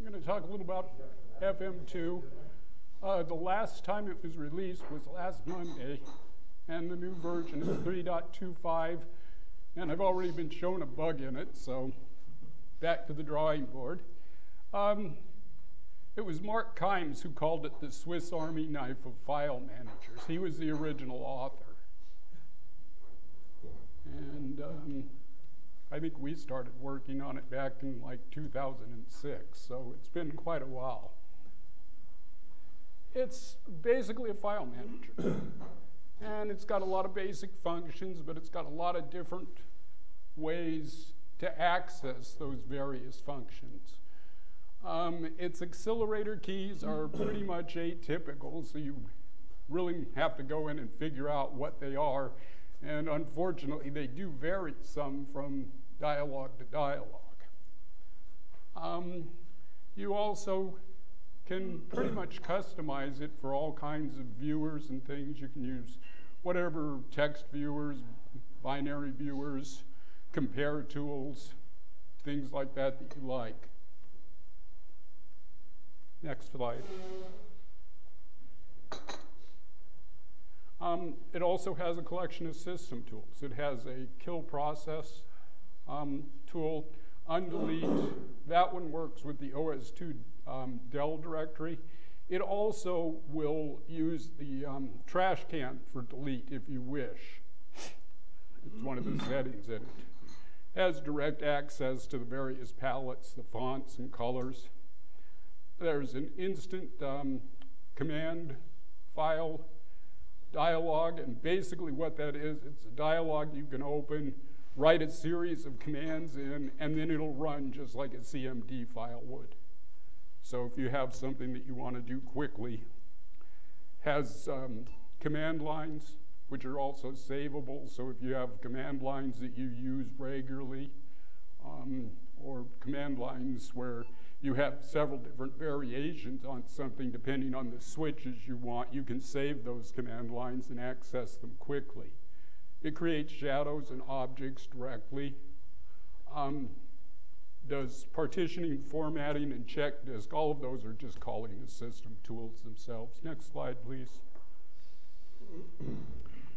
I'm going to talk a little about FM2. Uh, the last time it was released was last Monday, and the new version is 3.25, and I've already been shown a bug in it, so back to the drawing board. Um, it was Mark Kimes who called it the Swiss Army knife of file managers. He was the original author. And um, I think we started working on it back in like 2006, so it's been quite a while. It's basically a file manager. and it's got a lot of basic functions, but it's got a lot of different ways to access those various functions. Um, its accelerator keys are pretty much atypical, so you really have to go in and figure out what they are. And unfortunately, they do vary some from dialogue to dialogue. Um, you also can pretty much customize it for all kinds of viewers and things. You can use whatever text viewers, binary viewers, compare tools, things like that that you like. Next slide. Um, it also has a collection of system tools. It has a kill process um, tool, undelete. That one works with the OS2 um, Dell directory. It also will use the um, trash can for delete if you wish. It's one of the settings in it. Has direct access to the various palettes, the fonts and colors. There's an instant um, command file dialog, and basically what that is, it's a dialog you can open write a series of commands in, and then it'll run just like a CMD file would. So if you have something that you want to do quickly, has um, command lines, which are also savable. So if you have command lines that you use regularly, um, or command lines where you have several different variations on something depending on the switches you want, you can save those command lines and access them quickly. It creates shadows and objects directly. Um, does partitioning, formatting, and check disk. All of those are just calling the system tools themselves. Next slide, please.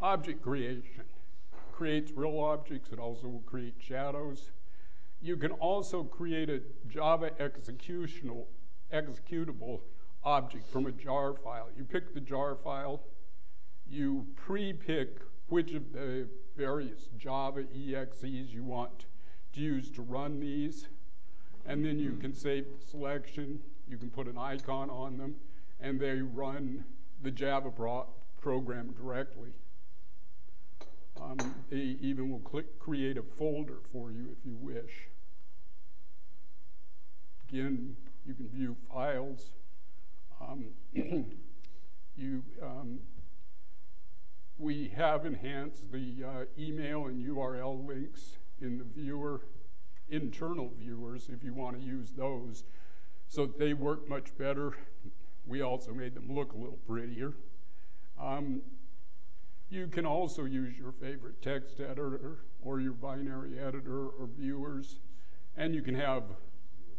Object creation. Creates real objects. It also will create shadows. You can also create a Java executional, executable object from a jar file. You pick the jar file. You pre-pick which of the various Java EXEs you want to use to run these. And then you can save the selection, you can put an icon on them, and they run the Java pro program directly. Um, they even will click create a folder for you if you wish. Again, you can view files. Um, you um, we have enhanced the uh, email and URL links in the viewer, internal viewers, if you want to use those, so they work much better. We also made them look a little prettier. Um, you can also use your favorite text editor or your binary editor or viewers, and you can have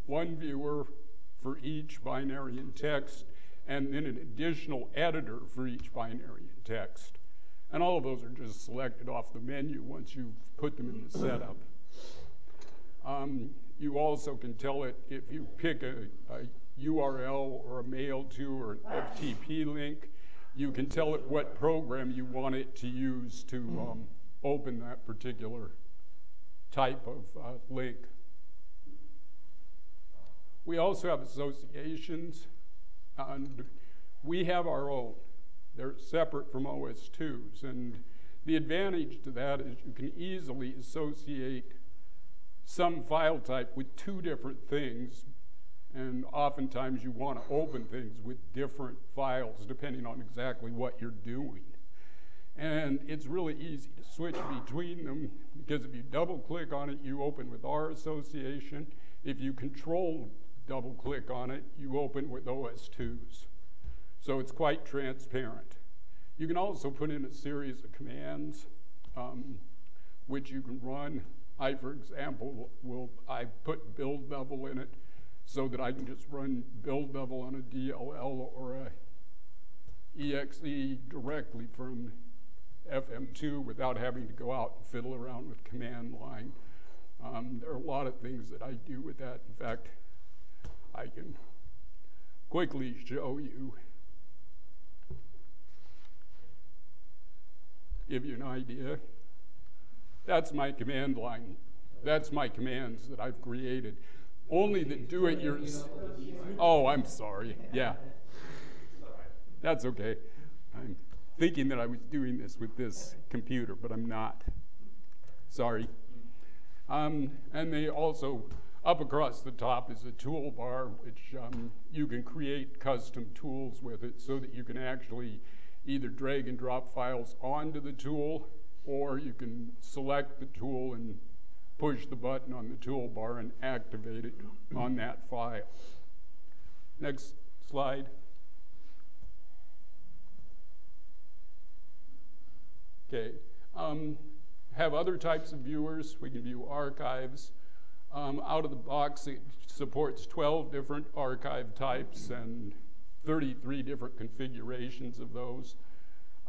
one viewer for each binary in text, and then an additional editor for each binary in text. And all of those are just selected off the menu once you've put them in the setup. Um, you also can tell it if you pick a, a, URL or a mail to or an FTP link, you can tell it what program you want it to use to um, open that particular type of uh, link. We also have associations, and we have our own. They're separate from OS2s. And the advantage to that is you can easily associate some file type with two different things. And oftentimes you want to open things with different files depending on exactly what you're doing. And it's really easy to switch between them because if you double click on it, you open with R association. If you control double click on it, you open with OS2s. So it's quite transparent. You can also put in a series of commands um, which you can run. I, for example, will I put build level in it so that I can just run build level on a DLL or a EXE directly from FM2 without having to go out and fiddle around with command line. Um, there are a lot of things that I do with that. In fact, I can quickly show you, give you an idea. That's my command line. That's my commands that I've created. Only the do it yourself. Oh, I'm sorry. Yeah. That's okay. I'm thinking that I was doing this with this computer, but I'm not. Sorry. Um, and they also, up across the top is a toolbar, which um, you can create custom tools with it so that you can actually either drag and drop files onto the tool, or you can select the tool and push the button on the toolbar and activate it on that file. Next slide. Okay. Um, have other types of viewers. We can view archives. Um, out of the box, it supports 12 different archive types and 33 different configurations of those.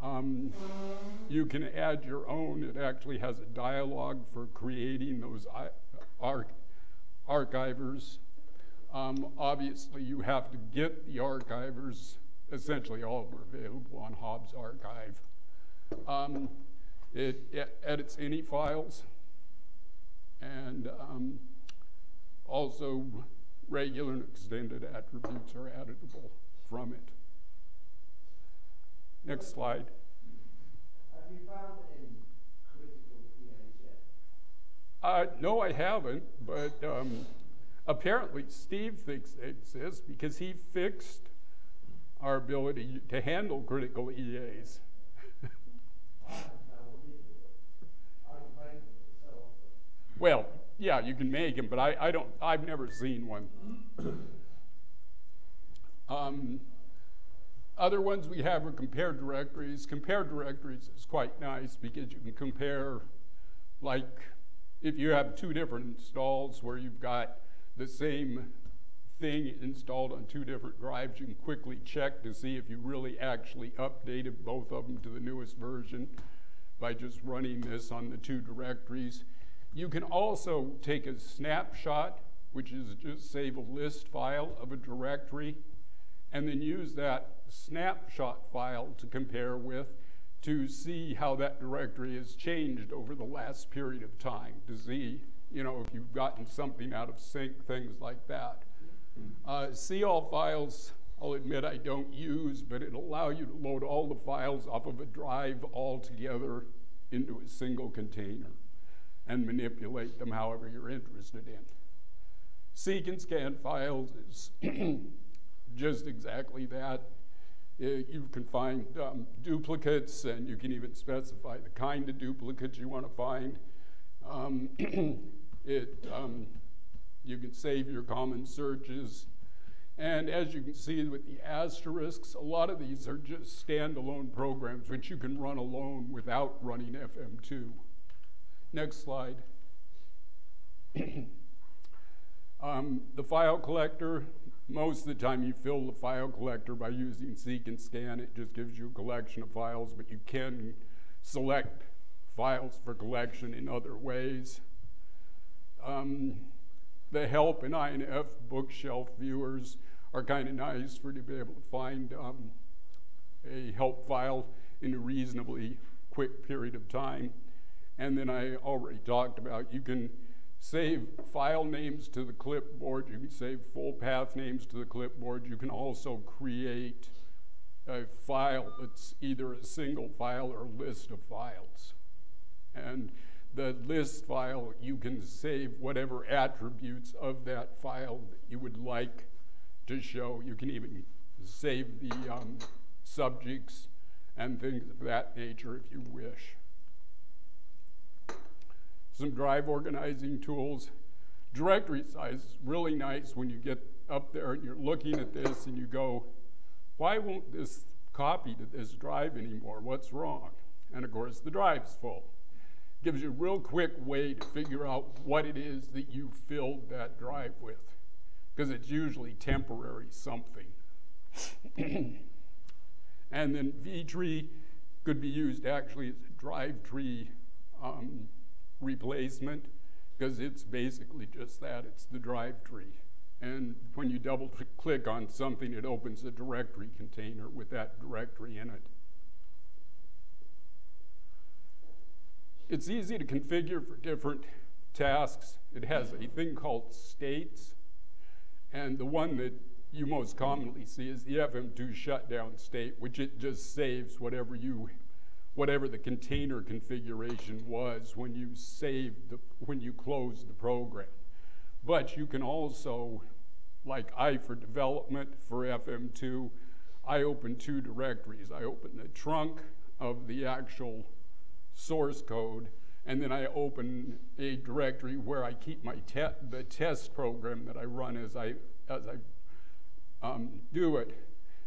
Um, you can add your own. It actually has a dialog for creating those arch archivers. Um, obviously, you have to get the archivers. Essentially, all available on Hobbes Archive. Um, it, it, edits any files and um, also regular and extended attributes are editable from it. Next slide. Have you found any critical EAs yet? Uh, no, I haven't, but um, apparently Steve thinks they exist because he fixed our ability to handle critical EAs. Well, yeah, you can make them, but I, I don't, I've never seen one. um, other ones we have are compare directories. Compare directories is quite nice because you can compare, like, if you have two different installs where you've got the same thing installed on two different drives, you can quickly check to see if you really actually updated both of them to the newest version by just running this on the two directories. You can also take a snapshot, which is just save a list file of a directory, and then use that snapshot file to compare with to see how that directory has changed over the last period of time, to see, you know, if you've gotten something out of sync, things like that. Uh, see all files, I'll admit I don't use, but it'll allow you to load all the files off of a drive all together into a single container and manipulate them however you're interested in. Seek and scan files is just exactly that. you can find um, duplicates and you can even specify the kind of duplicates you want to find. Um, it, um, you can save your common searches. And as you can see with the asterisks, a lot of these are just standalone programs which you can run alone without running FM2. Next slide. um, the file collector, most of the time you fill the file collector by using seek and scan. It just gives you a collection of files, but you can select files for collection in other ways. Um, the help and INF bookshelf viewers are kind of nice for you to be able to find um, a help file in a reasonably quick period of time. And then I already talked about you can save file names to the clipboard, you can save full path names to the clipboard, you can also create a file that's either a single file or a list of files. And the list file, you can save whatever attributes of that file that you would like to show. You can even save the um, subjects and things of that nature if you wish some drive organizing tools. Directory size is really nice when you get up there and you're looking at this and you go, why won't this copy to this drive anymore? What's wrong? And of course, the drive's full. Gives you a real quick way to figure out what it is that you filled that drive with. because it's usually temporary something. and then vtree could be used actually as a drive tree um, replacement because it's basically just that it's the drive tree. And when you double click on something, it opens a directory container with that directory in it. It's easy to configure for different tasks. It has a thing called states. And the one that you most commonly see is the FM2 shutdown state, which it just saves whatever you whatever the container configuration was when you saved the, when you closed the program. But you can also, like I for development for FM2, I open two directories. I open the trunk of the actual source code, and then I open a directory where I keep my te the test program that I run as I as I um, do it,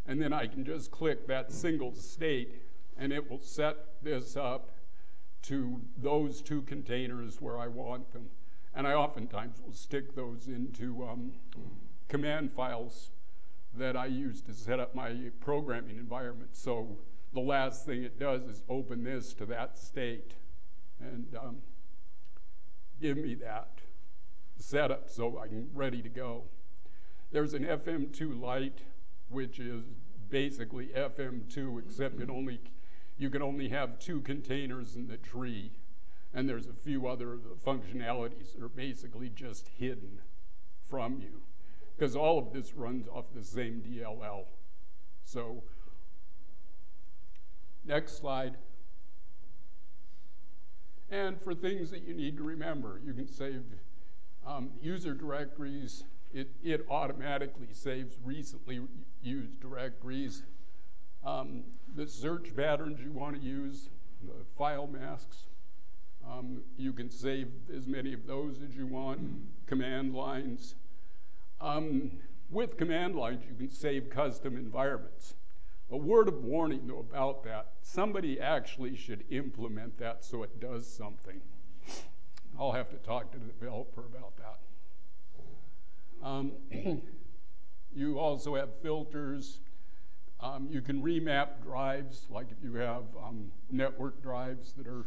and then I can just click that single state, and it will set this up to those two containers where I want them. And I oftentimes will stick those into um, command files that I use to set up my programming environment. So the last thing it does is open this to that state and um, give me that setup so I'm ready to go. There's an FM2 Lite, which is basically FM2, except it only you can only have two containers in the tree, and there's a few other functionalities that are basically just hidden from you, because all of this runs off the same DLL. So Next slide. And for things that you need to remember, you can save um, user directories. It, it automatically saves recently used directories. Um, the search patterns you want to use, the file masks, um, you can save as many of those as you want, command lines. Um, with command lines, you can save custom environments. A word of warning, though, about that somebody actually should implement that so it does something. I'll have to talk to the developer about that. Um, you also have filters. Um, you can remap drives, like if you have um, network drives that are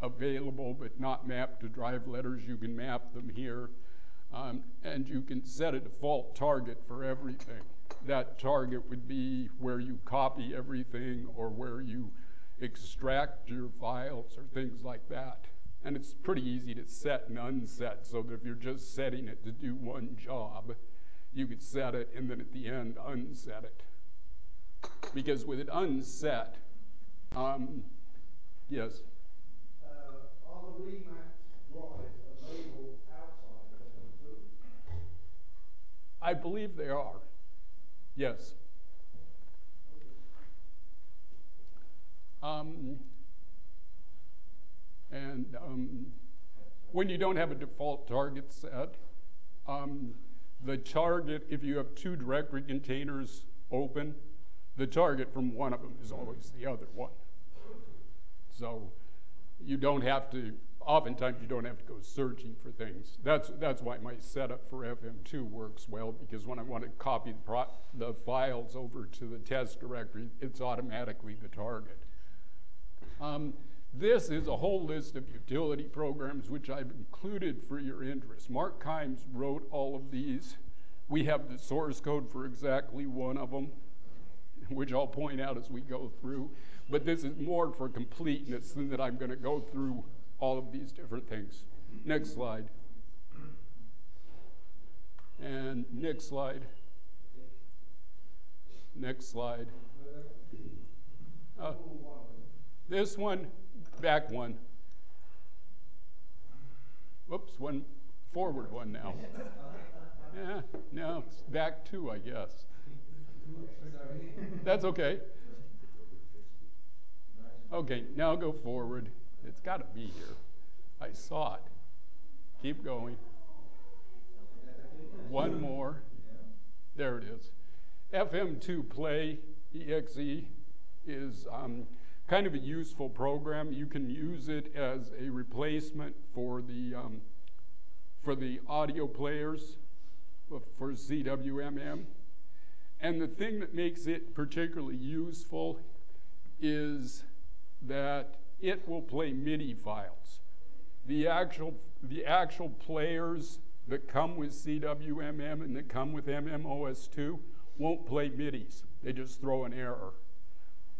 available but not mapped to drive letters, you can map them here. Um, and you can set a default target for everything that target would be where you copy everything or where you extract your files or things like that. And it's pretty easy to set and unset so that if you're just setting it to do one job, you could set it and then at the end unset it. Because with it unset, um, yes? Uh, are the drives available outside of I believe they are. Yes. Um, and um, when you don't have a default target set, um, the target, if you have two directory containers open, the target from one of them is always the other one. So you don't have to oftentimes you don't have to go searching for things. That's, that's why my setup for FM2 works well, because when I want to copy the, the files over to the test directory, it's automatically the target. Um, this is a whole list of utility programs which I've included for your interest. Mark Kimes wrote all of these. We have the source code for exactly one of them, which I'll point out as we go through. But this is more for completeness than that I'm going to go through all of these different things. Next slide. And next slide. Next slide. Uh, this one, back one. Whoops, one forward one now. Yeah, no, it's back two, I guess. That's okay. Okay, now go forward. It's got to be here. I saw it. Keep going. One more. There it is. FM2 Play EXE is um, kind of a useful program. You can use it as a replacement for the um, for the audio players for CWMM. And the thing that makes it particularly useful is that it will play MIDI files. The actual, the actual players that come with CWMM and that come with MMOS2 won't play MIDIs. They just throw an error.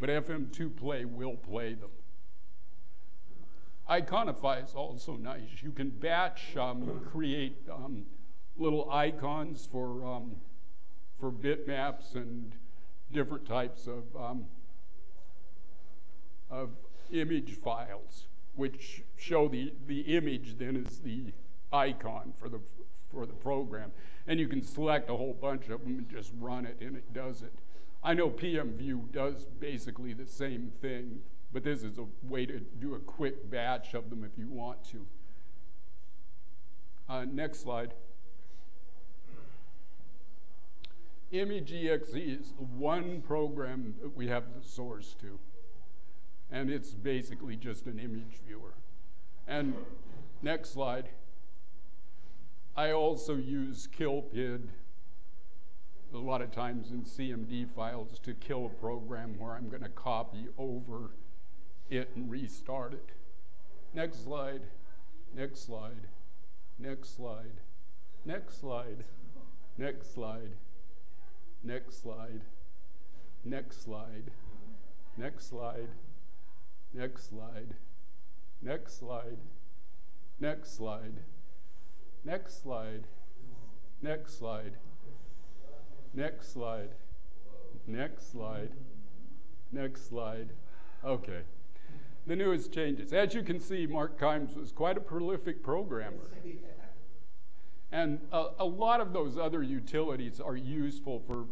But FM2 Play will play them. Iconify is also nice. You can batch um, create um, little icons for, um, for bitmaps and different types of, um, of image files, which show the, the image then is the icon for the, for the program. And you can select a whole bunch of them and just run it, and it does it. I know PMView does basically the same thing, but this is a way to do a quick batch of them if you want to. Uh, next slide. ImageEXE is the one program that we have the source to. And it's basically just an image viewer. And next slide. I also use KillPid a lot of times in CMD files to kill a program where I'm going to copy over it and restart it. Next slide, next slide, next slide, next slide, next slide, next slide, next slide, next slide, next slide, next slide, next slide, next slide, next slide, next slide, next slide, next slide. Okay. The newest changes. As you can see, Mark Kimes was quite a prolific programmer. And a, a, lot of those other utilities are useful for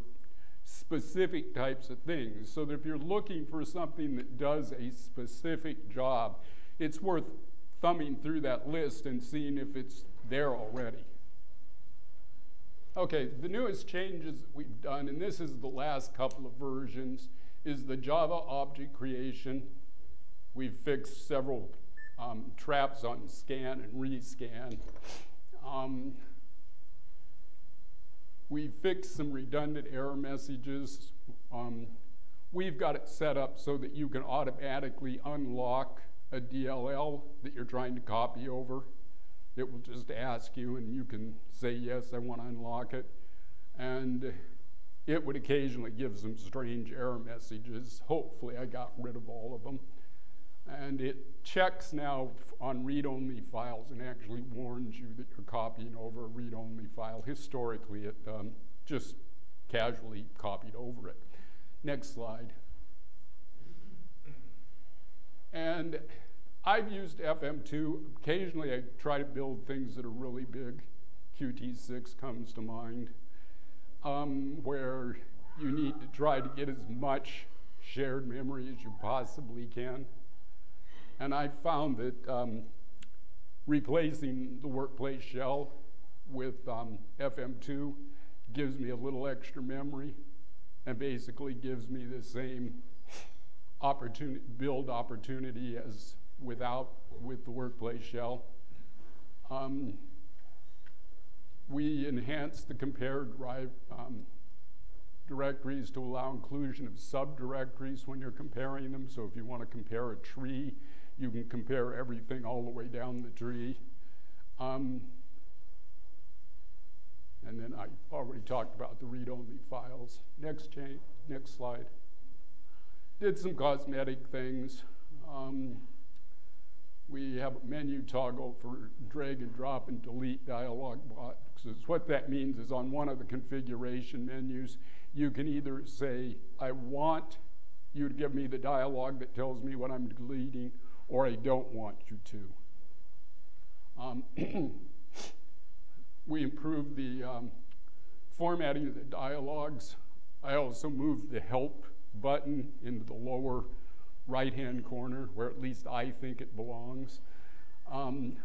specific types of things. So that if you're looking for something that does a specific job, it's worth thumbing through that list and seeing if it's there already. Okay, the newest changes that we've done, and this is the last couple of versions, is the Java object creation. We've fixed several um, traps on scan and rescan. Um, we fixed some redundant error messages. Um, we've got it set up so that you can automatically unlock a DLL that you're trying to copy over. It will just ask you, and you can say, Yes, I want to unlock it. And it would occasionally give some strange error messages. Hopefully, I got rid of all of them. And it checks now on read only files and actually warns you that you're copying over a read only file. Historically, it um, just casually copied over it. Next slide. And I've used FM2. Occasionally, I try to build things that are really big. Qt6 comes to mind, um, where you need to try to get as much shared memory as you possibly can. And I found that um, replacing the workplace shell with um, FM2 gives me a little extra memory and basically gives me the same opportunity, build opportunity as without with the workplace shell. Um, we enhanced the compared um, directories to allow inclusion of subdirectories when you're comparing them. So if you want to compare a tree, you can compare everything all the way down the tree. Um, and then I already talked about the read-only files. Next, chain, next slide. Did some cosmetic things. Um, we have a menu toggle for drag and drop and delete dialog boxes. What that means is on one of the configuration menus, you can either say, I want you to give me the dialog that tells me what I'm deleting, or I don't want you to. Um, we improved the um, formatting of the dialogues. I also moved the help button into the lower right-hand corner, where at least I think it belongs. Um,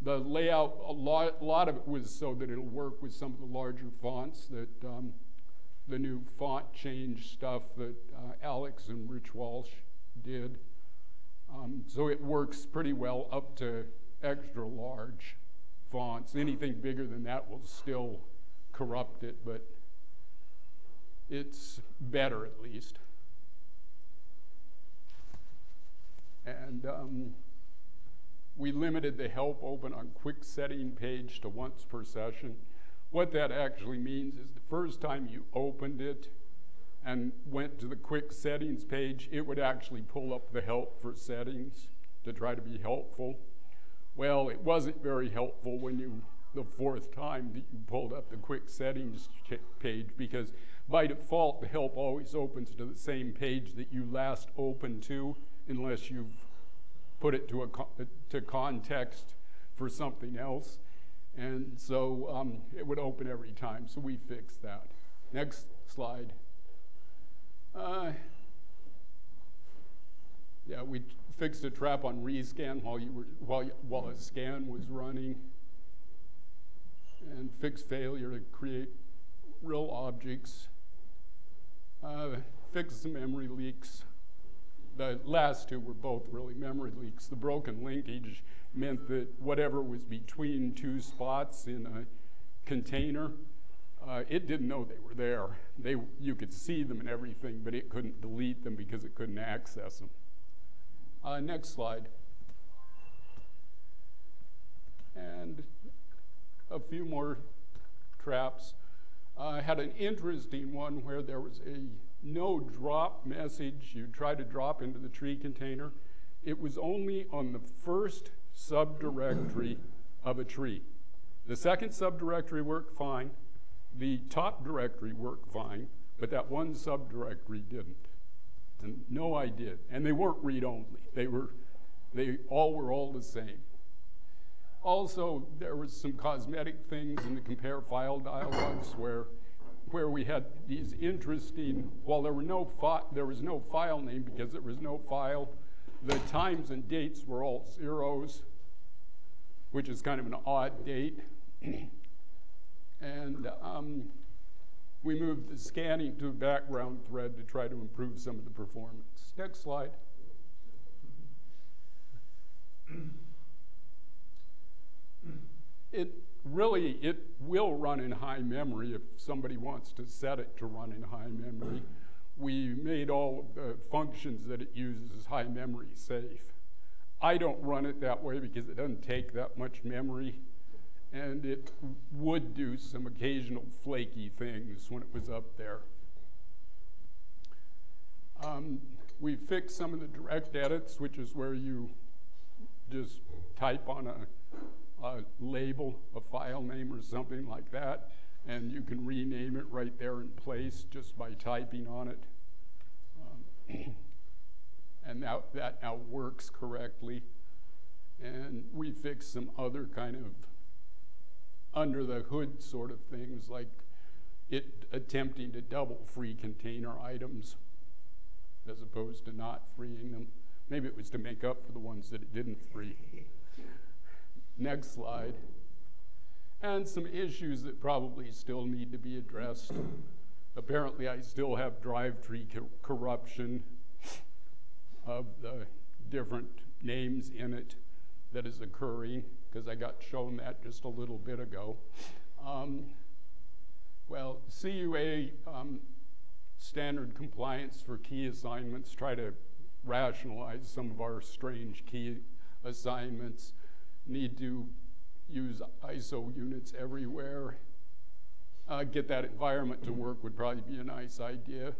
the layout, a lot, a lot of it was so that it'll work with some of the larger fonts that um, the new font change stuff that uh, Alex and Rich Walsh did. Um, so it works pretty well up to extra large fonts. Anything bigger than that will still corrupt it, but it's better at least. And um, we limited the help open on quick setting page to once per session. What that actually means is the first time you opened it and went to the quick settings page, it would actually pull up the help for settings to try to be helpful. Well, it wasn't very helpful when you, the fourth time that you pulled up the quick settings page because by default, the help always opens to the same page that you last opened to unless you've put it to, a to context for something else. And so um, it would open every time, so we fixed that. Next slide. Uh, yeah, we fixed a trap on rescan while you were while while a scan was running, and fixed failure to create real objects. Uh, fixed memory leaks. The last two were both really memory leaks. The broken linkage meant that whatever was between two spots in a container, uh, it didn't know they were there. They, you could see them and everything, but it couldn't delete them because it couldn't access them. Uh, next slide. And a few more traps. I had an interesting one where there was a no drop message you try to drop into the tree container. It was only on the first subdirectory of a tree. The second subdirectory worked fine. The top directory worked fine, but that one subdirectory didn't. And no, I did. And they weren't read-only. They were, they all were all the same. Also, there was some cosmetic things in the compare file dialogs where, where we had these interesting, while there, were no file, there was no file name because there was no file, the times and dates were all zeros, which is kind of an odd date. and um, we moved the scanning to a background thread to try to improve some of the performance. Next slide. it really, it will run in high memory if somebody wants to set it to run in high memory. We made all of the functions that it uses high memory safe. I don't run it that way because it doesn't take that much memory and it would do some occasional flaky things when it was up there. Um, we fixed some of the direct edits, which is where you just type on a a label, a file name or something like that, and you can rename it right there in place just by typing on it. Um, and now, that now works correctly. And we fixed some other kind of under the hood sort of things like it attempting to double free container items as opposed to not freeing them. Maybe it was to make up for the ones that it didn't free. Next slide. And some issues that probably still need to be addressed. Apparently, I still have drive tree co corruption of the different names in it that is occurring, because I got shown that just a little bit ago. Um, well, CUA um, standard compliance for key assignments try to rationalize some of our strange key assignments need to use ISO units everywhere. Uh, get that environment to work would probably be a nice idea.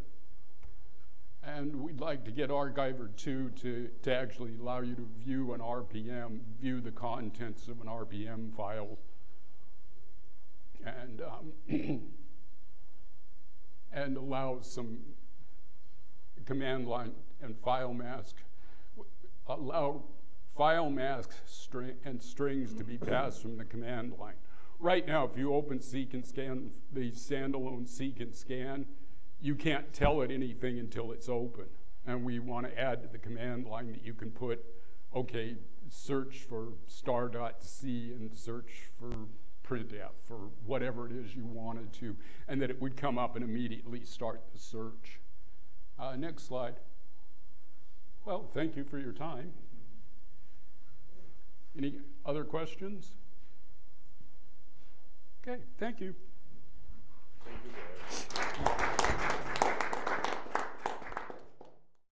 And we'd like to get Archiver 2 to, to actually allow you to view an RPM, view the contents of an RPM file. And, um, and allow some command line and file mask, allow file masks string and strings to be passed from the command line. Right now, if you open Seek and Scan, the standalone Seek and Scan, you can't tell it anything until it's open. And we want to add to the command line that you can put, okay, search for star.c and search for printf or whatever it is you wanted to, and that it would come up and immediately start the search. Uh, next slide. Well, thank you for your time. Any other questions? Okay, thank you.